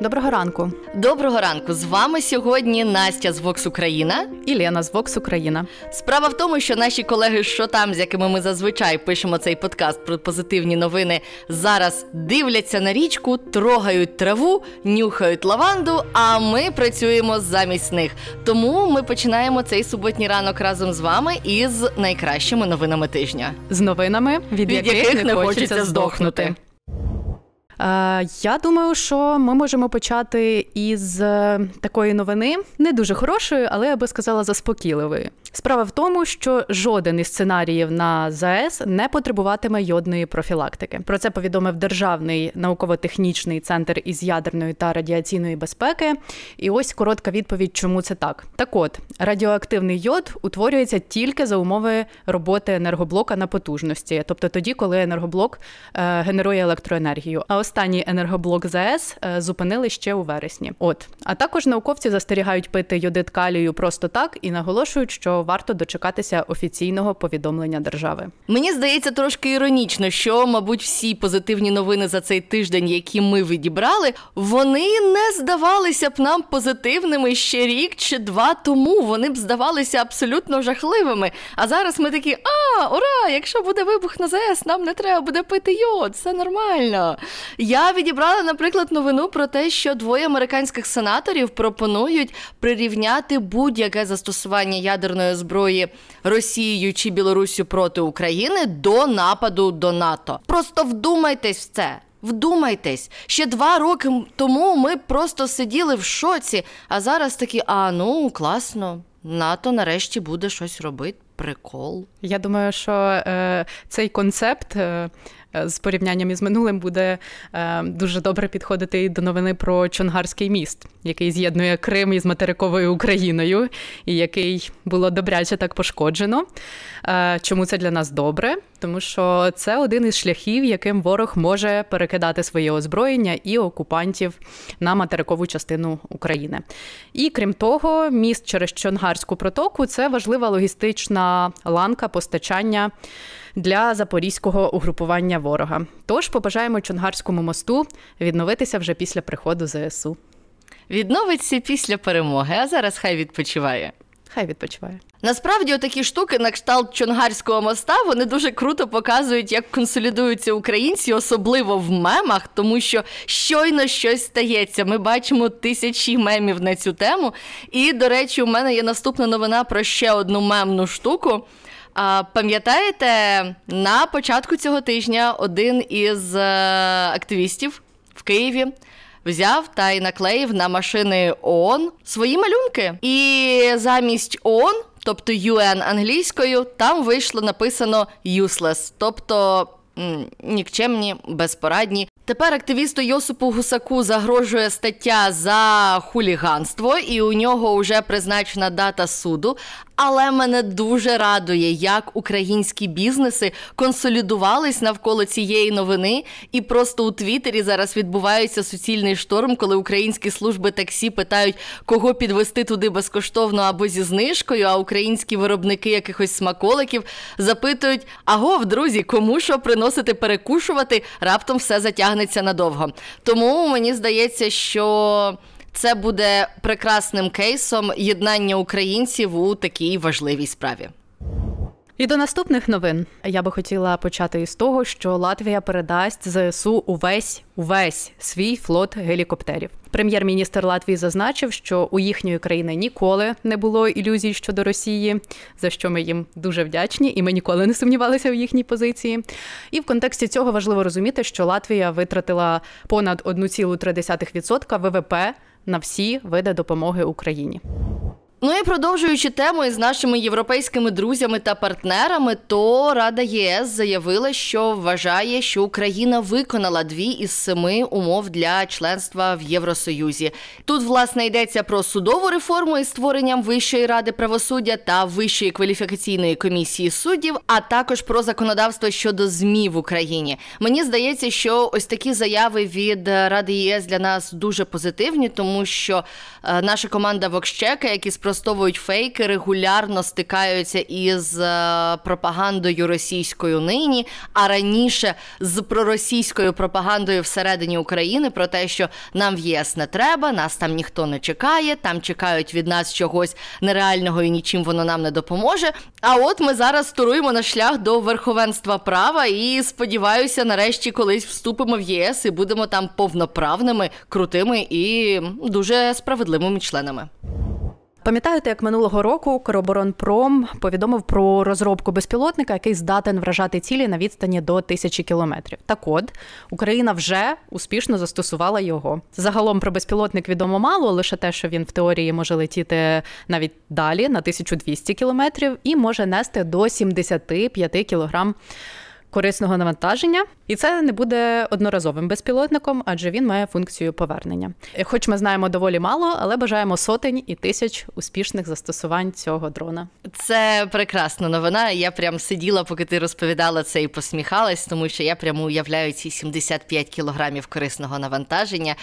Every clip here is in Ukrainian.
Доброго ранку. Доброго ранку. З вами сьогодні Настя з Vox Україна і Лена з Vox Україна. Справа в тому, що наші колеги, що там, з якими ми зазвичай пишемо цей подкаст про позитивні новини, зараз дивляться на річку, трогають траву, нюхають лаванду. А ми працюємо замість них. Тому ми починаємо цей суботній ранок разом з вами із найкращими новинами тижня. З новинами, від, від яких, яких не хочеться здохнути. Е, я думаю, що ми можемо почати із е, такої новини, не дуже хорошої, але я би сказала заспокійливої. Справа в тому, що жоден із сценаріїв на ЗАЕС не потребуватиме йодної профілактики. Про це повідомив Державний науково-технічний центр із ядерної та радіаційної безпеки. І ось коротка відповідь, чому це так. Так, от радіоактивний йод утворюється тільки за умови роботи енергоблока на потужності, тобто тоді, коли енергоблок е, генерує електроенергію. А останній енергоблок ЗАЕС е, зупинили ще у вересні. От а також науковці застерігають пити йодит калію просто так і наголошують, що варто дочекатися офіційного повідомлення держави. Мені здається трошки іронічно, що, мабуть, всі позитивні новини за цей тиждень, які ми відібрали, вони не здавалися б нам позитивними ще рік чи два тому. Вони б здавалися абсолютно жахливими. А зараз ми такі: а, ура! Якщо буде вибух на ЗС, нам не треба буде пити йод, все нормально. Я відібрала, наприклад, новину про те, що двоє американських сенаторів пропонують прирівняти будь-яке застосування ядерної зброї Росією чи Білоруссю проти України до нападу до НАТО. Просто вдумайтесь в це. Вдумайтесь, ще два роки тому ми просто сиділи в шоці, а зараз такі, а ну класно, НАТО нарешті буде щось робити. Прикол. Я думаю, що е, цей концепт. Е... Е, з порівнянням із минулим буде е, дуже добре підходити і до новини про Чонгарський міст, який з'єднує Крим із материковою Україною, і який було добряче так пошкоджено. Е, чому це для нас добре? Тому що це один із шляхів, яким ворог може перекидати своє озброєння і окупантів на материкову частину України. І крім того, міст через Чонгарську протоку це важлива логістична ланка постачання для запорізького угрупування ворога. Тож побажаємо Чонгарському мосту відновитися вже після приходу ЗСУ. Відновиться після перемоги, а зараз хай відпочиває. Хай відпочиває. Насправді, такі штуки на кшталт Чонгарського моста вони дуже круто показують, як консолідуються українці, особливо в мемах, тому що щойно щось стається. Ми бачимо тисячі мемів на цю тему. І, до речі, у мене є наступна новина про ще одну мемну штуку. А пам'ятаєте, на початку цього тижня один із е, активістів в Києві взяв та й наклеїв на машини ООН свої малюнки. І замість ООН, тобто UN англійською, там вийшло написано useless, тобто нікчемні, безпорадні. Тепер активісту Йосипу Гусаку загрожує стаття за хуліганство, і у нього вже призначена дата суду. Але мене дуже радує, як українські бізнеси консолідувались навколо цієї новини, і просто у Твіттері зараз відбувається суцільний шторм, коли українські служби таксі питають, кого підвести туди безкоштовно або зі знижкою. А українські виробники якихось смаколиків запитують: агов, друзі, кому що приносити перекушувати, раптом все затягнеться надовго. Тому мені здається, що. Це буде прекрасним кейсом єднання українців у такій важливій справі. І до наступних новин я би хотіла почати із того, що Латвія передасть ЗСУ увесь увесь свій флот гелікоптерів. Прем'єр-міністр Латвії зазначив, що у їхньої країни ніколи не було ілюзій щодо Росії, за що ми їм дуже вдячні, і ми ніколи не сумнівалися в їхній позиції. І в контексті цього важливо розуміти, що Латвія витратила понад 1,3% ВВП на всі види допомоги Україні. Ну і продовжуючи тему із нашими європейськими друзями та партнерами, то Рада ЄС заявила, що вважає, що Україна виконала дві із семи умов для членства в Євросоюзі. Тут власне йдеться про судову реформу із створенням Вищої ради правосуддя та Вищої кваліфікаційної комісії суддів, а також про законодавство щодо змі в Україні. Мені здається, що ось такі заяви від Ради ЄС для нас дуже позитивні, тому що е, наша команда Вокщека, які спростували спростовують фейки, регулярно стикаються із е, пропагандою російською нині, а раніше з проросійською пропагандою всередині України про те, що нам в ЄС не треба, нас там ніхто не чекає, там чекають від нас чогось нереального і нічим воно нам не допоможе. А от ми зараз туруємо на шлях до верховенства права і сподіваюся, нарешті колись вступимо в ЄС і будемо там повноправними, крутими і дуже справедливими членами. Пам'ятаєте, як минулого року Короборонпром повідомив про розробку безпілотника, який здатен вражати цілі на відстані до тисячі кілометрів. Так от Україна вже успішно застосувала його. Загалом про безпілотник відомо мало, лише те, що він в теорії може летіти навіть далі на 1200 кілометрів і може нести до 75 кілограм корисного навантаження, і це не буде одноразовим безпілотником, адже він має функцію повернення. Хоч ми знаємо доволі мало, але бажаємо сотень і тисяч успішних застосувань цього дрона. Це прекрасна новина. Я прям сиділа, поки ти розповідала це і посміхалась, тому що я прямо уявляю ці 75 кілограмів корисного навантаження.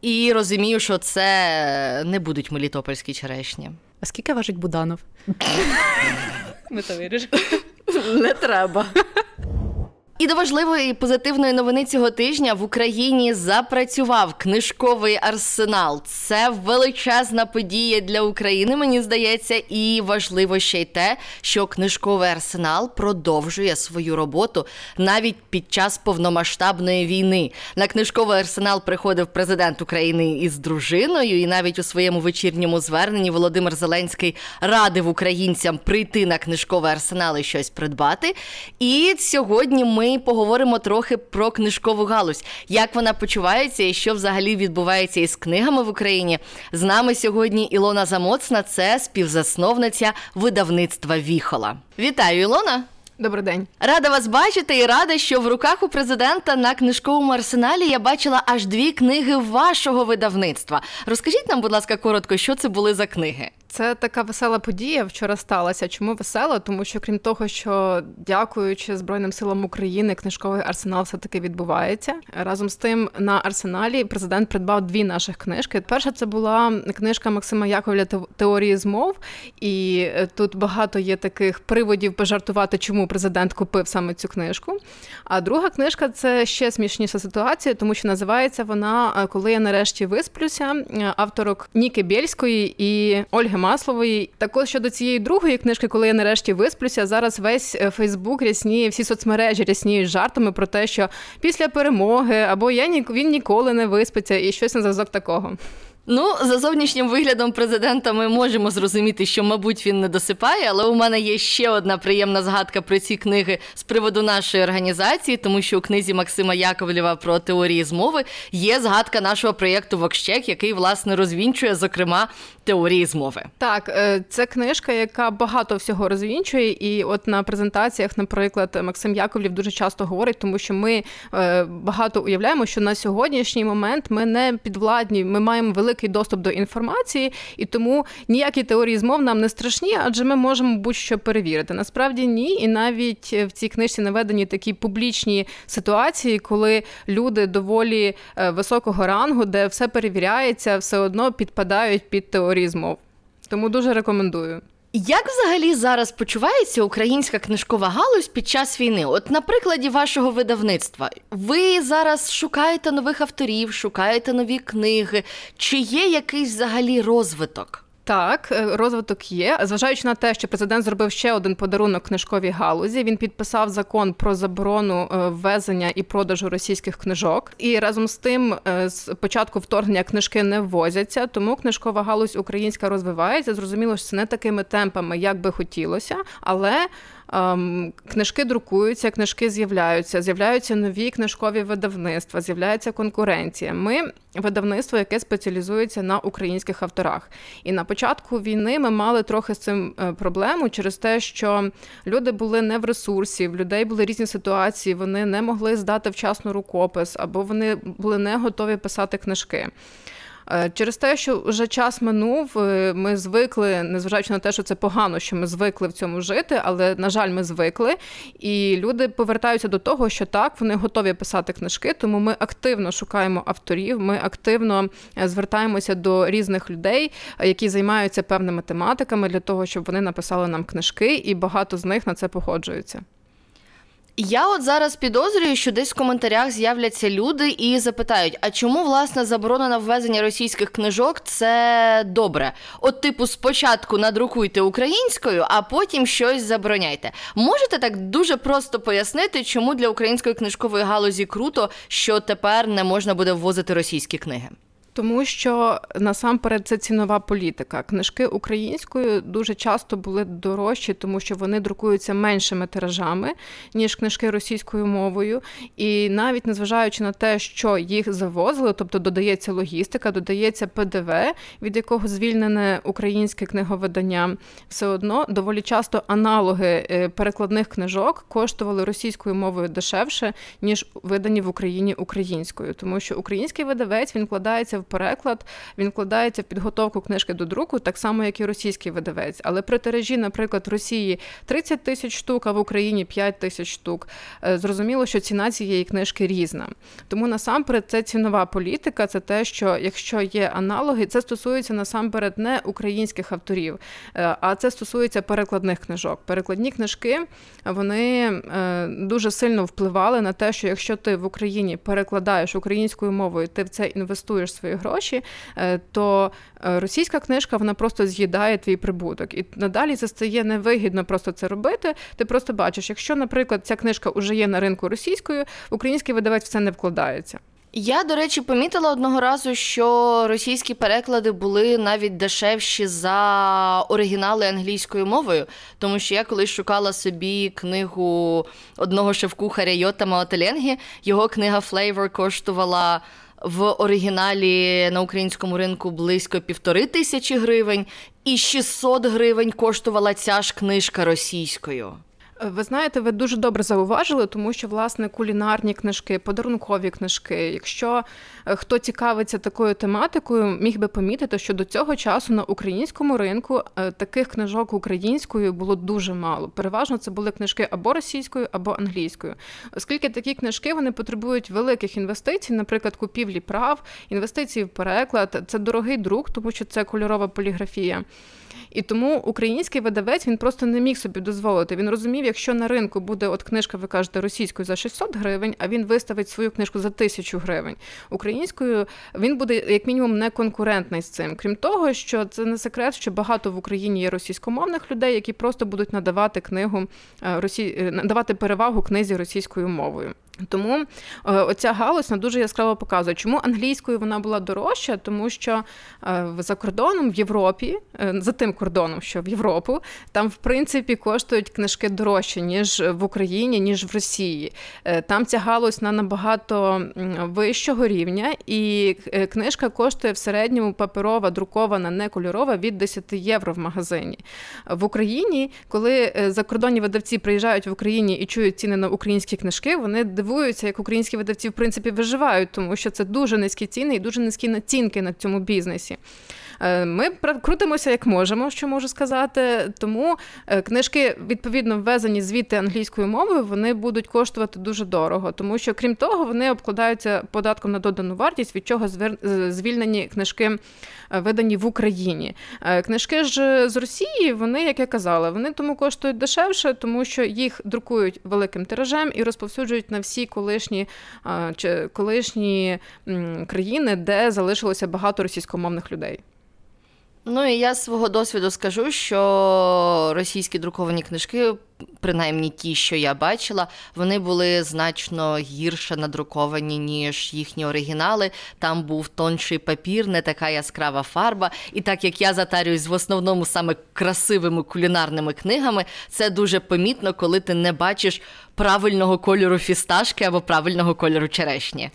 І розумію, що це не будуть мелітопольські черешні. А скільки важить Буданов? Ми то вирішимо. Не треба. І до важливої позитивної новини цього тижня в Україні запрацював книжковий арсенал. Це величезна подія для України, мені здається, і важливо ще й те, що книжковий арсенал продовжує свою роботу навіть під час повномасштабної війни. На книжковий арсенал приходив президент України із дружиною, і навіть у своєму вечірньому зверненні Володимир Зеленський радив українцям прийти на книжковий арсенал і щось придбати. І сьогодні ми поговоримо трохи про книжкову галузь, як вона почувається і що взагалі відбувається із книгами в Україні. З нами сьогодні Ілона Замоцна, це співзасновниця видавництва Віхола. Вітаю, Ілона! Добрий день, рада вас бачити і рада, що в руках у президента на книжковому арсеналі я бачила аж дві книги вашого видавництва. Розкажіть нам, будь ласка, коротко, що це були за книги. Це така весела подія вчора сталася. Чому весела? Тому що крім того, що дякуючи Збройним силам України, книжковий арсенал все таки відбувається. Разом з тим на арсеналі президент придбав дві наших книжки. Перша це була книжка Максима Яковля теорії змов, і е, тут багато є таких приводів пожартувати, чому президент купив саме цю книжку. А друга книжка це ще смішніша ситуація, тому що називається вона е, Коли я нарешті висплюся е, авторок Ніки Бєльської і Ольги. Маслової. Також щодо цієї другої книжки, коли я нарешті висплюся, зараз весь е, Фейсбук рясніє, всі соцмережі рясніють жартами про те, що після перемоги або я він ніколи не виспиться, і щось на зв'язок такого. Ну, за зовнішнім виглядом президента ми можемо зрозуміти, що, мабуть, він не досипає, але у мене є ще одна приємна згадка про ці книги з приводу нашої організації, тому що у книзі Максима Яковлєва про теорії змови є згадка нашого проєкту Вокщек, який власне розвінчує, зокрема, теорії змови. Так, е, це книжка, яка багато всього розвінчує, і от на презентаціях, наприклад, Максим Яковлів дуже часто говорить, тому що ми е, багато уявляємо, що на сьогоднішній момент ми не підвладні, ми маємо великий доступ до інформації, і тому ніякі теорії змов нам не страшні, адже ми можемо будь-що перевірити. Насправді ні, і навіть в цій книжці наведені такі публічні ситуації, коли люди доволі е, високого рангу, де все перевіряється, все одно підпадають під теорії змов. Тому дуже рекомендую. Як взагалі зараз почувається українська книжкова галузь під час війни? От на прикладі вашого видавництва, ви зараз шукаєте нових авторів, шукаєте нові книги. Чи є якийсь взагалі розвиток? Так, е, розвиток є. Зважаючи на те, що президент зробив ще один подарунок книжковій галузі. Він підписав закон про заборону е, ввезення і продажу російських книжок. І разом з тим, е, з початку вторгнення книжки не ввозяться, тому книжкова галузь українська розвивається. Зрозуміло, що це не такими темпами, як би хотілося, але. Ем, книжки друкуються, книжки з'являються, з'являються нові книжкові видавництва, з'являється конкуренція. Ми видавництво, яке спеціалізується на українських авторах. І на початку війни ми мали трохи з цим е, проблему через те, що люди були не в ресурсі, в людей були різні ситуації, вони не могли здати вчасно рукопис, або вони були не готові писати книжки. Е, через те, що вже час минув, е, ми звикли, незважаючи на те, що це погано, що ми звикли в цьому жити, але на жаль, ми звикли. І люди повертаються до того, що так, вони готові писати книжки, тому ми активно шукаємо авторів, ми активно е, звертаємося до різних людей, які займаються певними тематиками для того, щоб вони написали нам книжки, і багато з них на це погоджуються. Я от зараз підозрюю, що десь в коментарях з'являться люди і запитають: а чому власне заборона на ввезення російських книжок це добре? От, типу, спочатку надрукуйте українською, а потім щось забороняйте. Можете так дуже просто пояснити, чому для української книжкової галузі круто, що тепер не можна буде ввозити російські книги? Тому що насамперед це цінова політика. Книжки українською дуже часто були дорожчі, тому що вони друкуються меншими тиражами, ніж книжки російською мовою. І навіть незважаючи на те, що їх завозили, тобто додається логістика, додається ПДВ, від якого звільнене українське книговидання, все одно доволі часто аналоги е, перекладних книжок коштували російською мовою дешевше, ніж видані в Україні українською, тому що український видавець він вкладається в переклад, він вкладається в підготовку книжки до друку, так само, як і російський видавець. Але при тиражі, наприклад, в Росії 30 тисяч штук, а в Україні 5 тисяч штук. Е, зрозуміло, що ціна цієї книжки різна. Тому насамперед це цінова політика, це те, що якщо є аналоги, це стосується насамперед не українських авторів, е, а це стосується перекладних книжок. Перекладні книжки вони е, дуже сильно впливали на те, що якщо ти в Україні перекладаєш українською мовою, ти в це інвестуєш свої свої гроші, е, то е, російська книжка вона просто з'їдає твій прибуток. І надалі це стає невигідно просто це робити. Ти просто бачиш, якщо, наприклад, ця книжка вже є на ринку російською, український видавець в це не вкладається. Я, до речі, помітила одного разу, що російські переклади були навіть дешевші за оригінали англійською мовою, тому що я колись шукала собі книгу одного шеф-кухаря Йотама Оттоленгі, його книга Flavour коштувала в оригіналі на українському ринку близько півтори тисячі гривень, і 600 гривень коштувала ця ж книжка російською. Ви знаєте, ви дуже добре зауважили, тому що власне кулінарні книжки, подарункові книжки. Якщо е, хто цікавиться такою тематикою, міг би помітити, що до цього часу на українському ринку е, таких книжок українською було дуже мало. Переважно це були книжки або російською, або англійською, оскільки такі книжки вони потребують великих інвестицій, наприклад, купівлі прав, інвестицій в переклад. Це дорогий друк, тому що це кольорова поліграфія. І тому український видавець він просто не міг собі дозволити. Він розумів, якщо на ринку буде от книжка, ви кажете, російською за 600 гривень, а він виставить свою книжку за тисячу гривень. Українською він буде як мінімум не конкурентний з цим. Крім того, що це не секрет, що багато в Україні є російськомовних людей, які просто будуть надавати книгу е, росі... Е, надавати перевагу книзі російською мовою. Тому е, оця галузь дуже яскраво показує, чому англійською вона була дорожча, тому що е, за кордоном в Європі, е, за тим кордоном, що в Європу, там в принципі коштують книжки дорожче, ніж в Україні, ніж в Росії. Там ця галузь на набагато вищого рівня, і книжка коштує в середньому паперова, друкована, не кольорова від 10 євро в магазині. В Україні, коли закордонні видавці приїжджають в Україні і чують ціни на українські книжки, вони дивуються дивуються, як українські видавці в принципі виживають, тому що це дуже низькі ціни і дуже низькі націнки на цьому бізнесі. Е, ми крутимося як можемо, що можу сказати. Тому е, книжки, відповідно, ввезені звідти англійською мовою, вони будуть коштувати дуже дорого, тому що, крім того, вони обкладаються податком на додану вартість, від чого звільнені книжки е, видані в Україні. Книжки ж з Росії, вони, як я казала, вони тому коштують дешевше, тому що їх друкують великим тиражем і розповсюджують на всі колишні чи колишні країни, де залишилося багато російськомовних людей. Ну і я з свого досвіду скажу, що російські друковані книжки, принаймні ті, що я бачила, вони були значно гірше надруковані, ніж їхні оригінали. Там був тонший папір, не така яскрава фарба. І так як я затарююсь в основному саме красивими кулінарними книгами, це дуже помітно, коли ти не бачиш правильного кольору фісташки або правильного кольору черешні.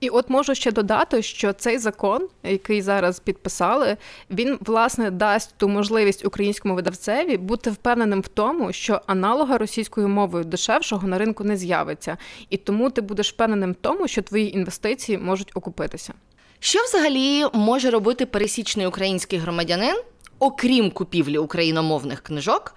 І от можу ще додати, що цей закон, який зараз підписали, він власне дасть ту можливість українському видавцеві бути впевненим в тому, що аналога російською мовою дешевшого на ринку не з'явиться, і тому ти будеш впевненим в тому, що твої інвестиції можуть окупитися. Що взагалі може робити пересічний український громадянин, окрім купівлі україномовних книжок,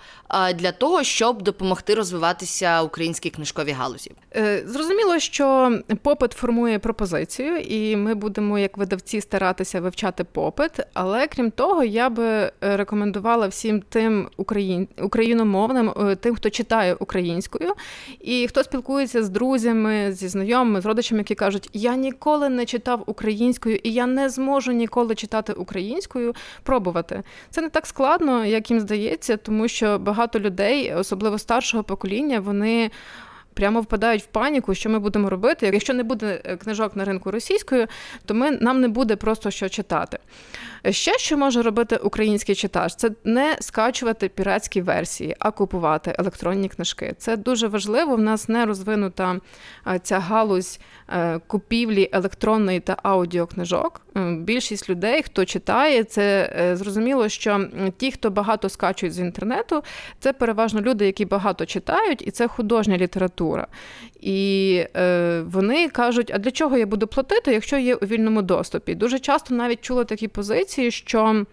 для того, щоб допомогти розвиватися українській книжковій галузі? Е, зрозуміло, що попит формує пропозицію, і ми будемо, як видавці, старатися вивчати попит. Але крім того, я би е, рекомендувала всім тим україн... україномовним, е, тим, хто читає українською, і хто спілкується з друзями, зі знайомими, з родичами, які кажуть, я ніколи не читав українською, і я не зможу ніколи читати українською, пробувати. Це не так складно, як їм здається, тому що багато людей, особливо старшого покоління, вони прямо впадають в паніку, що ми будемо робити. Якщо не буде е, книжок на ринку російською, то ми нам не буде просто що читати. Ще що може робити український читач, це не скачувати піратські версії, а купувати електронні книжки. Це дуже важливо. В нас не розвинута ця галузь е, купівлі електронної та аудіокнижок. Е, більшість людей, хто читає, це зрозуміло, що ті, хто багато скачують з інтернету, це переважно люди, які багато читають, і це художня література. І е, вони кажуть, а для чого я буду платити, якщо є у вільному доступі? Дуже часто навіть чула такі позиції, що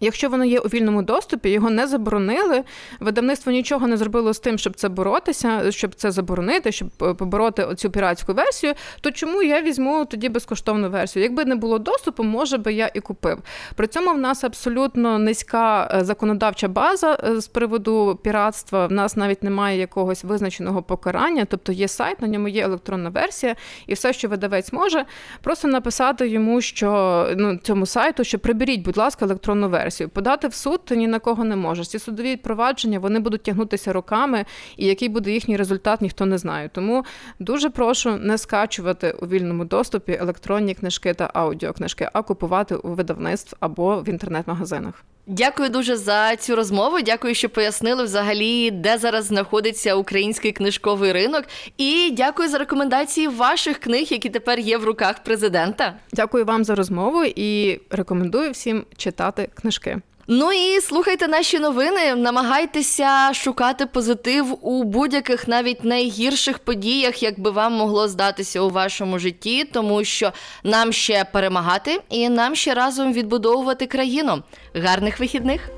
Якщо воно є у вільному доступі, його не заборонили. Видавництво нічого не зробило з тим, щоб це боротися, щоб це заборонити, щоб е, побороти оцю піратську версію. То чому я візьму тоді безкоштовну версію? Якби не було доступу, може би я і купив. При цьому в нас абсолютно низька е, законодавча база е, з приводу піратства. В нас навіть немає якогось визначеного покарання, тобто є сайт, на ньому є електронна версія, і все, що видавець може, просто написати йому, що ну цьому сайту, що приберіть, будь ласка, електронну версію версію. Подати в суд ти ні на кого не можеш. Ці судові провадження вони будуть тягнутися роками, і який буде їхній результат, ніхто не знає. Тому дуже прошу не скачувати у вільному доступі електронні книжки та аудіокнижки, а купувати у видавництв або в інтернет-магазинах. Дякую дуже за цю розмову. Дякую, що пояснили взагалі, де зараз знаходиться український книжковий ринок. І дякую за рекомендації ваших книг, які тепер є в руках президента. Дякую вам за розмову і рекомендую всім читати книжки. Ну і слухайте наші новини, намагайтеся шукати позитив у будь-яких навіть найгірших подіях, як би вам могло здатися у вашому житті, тому що нам ще перемагати і нам ще разом відбудовувати країну. Гарних вихідних!